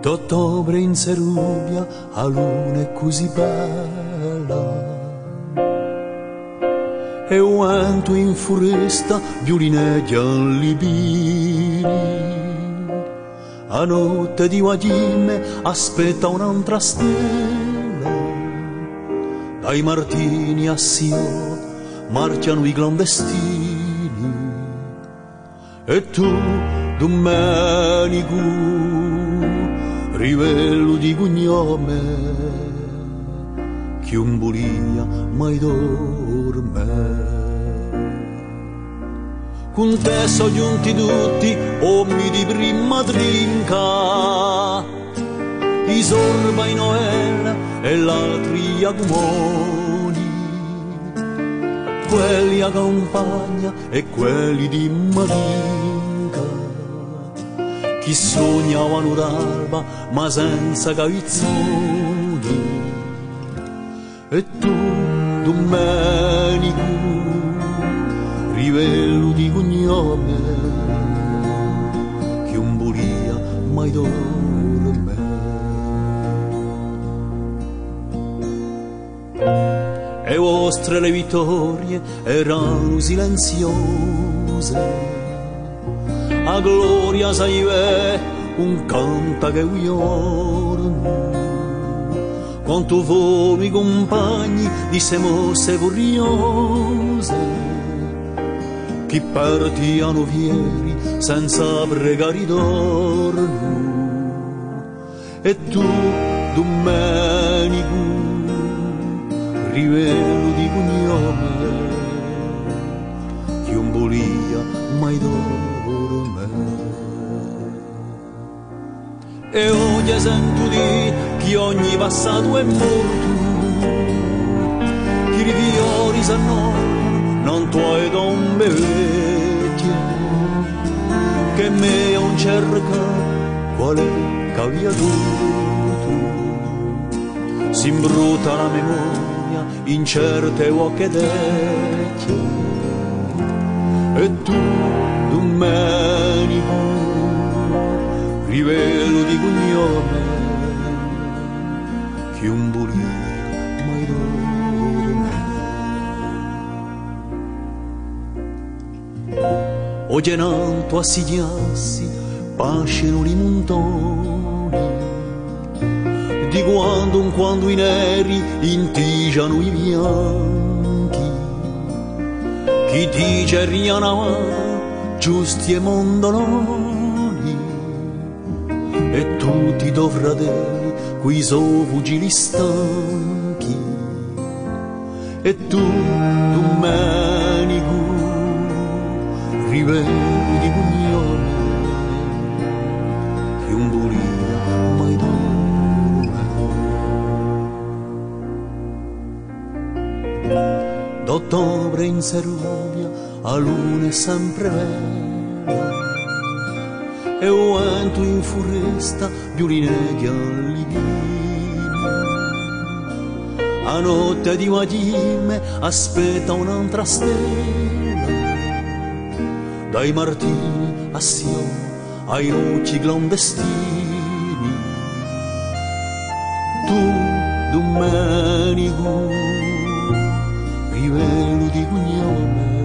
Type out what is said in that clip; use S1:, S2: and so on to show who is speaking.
S1: D'ottobre in Serubia a luna è così bella. E quanto in foresta violineggia libini a notte di Guadime aspetta un'altra stella dai Martini a Sio marciano i clandestini. E tu Domenico rivello di cognome che un bulia mai dorme. Con te sono giunti tutti uomini di prima trinca i sorba in Noel e l'altri agumoni. Quelli a campagna e quelli di Marinca chi sognavano d'alba ma senza cavizzoni e tu Domenico rivello di cognome che un bulia mai dorme vostre le vittorie erano silenziose a gloria saive un canta che giorno quanto voi compagni di se mosse furiose. Che partiano fieri senza pregare d'orno e tu Domenico rivelo dorme. E oggi sento di che ogni passato è morto che i fiori sanno non tuoi tombe vecchie che me un cerca quale cavia tutto. Si imbruta la memoria in certe uoche vecchie e tu Domenico rivelo di cognome che un bulia mai dorme. Oggi nanto assidiassi pascino i montoni di quando in quando i neri intigiano i bianchi chi dice rianava giusti e mondoloni e tutti i tuoi fratelli qui so fugili stanchi e tu Domenico riveli d'ottobre in Serbia a luna sempre bella e o vento in foresta violineghi allibini a notte di Madime aspetta un'altra stella. Dai Martini a Sion ai luci clandestini. Tu Domenico rivelo di cognome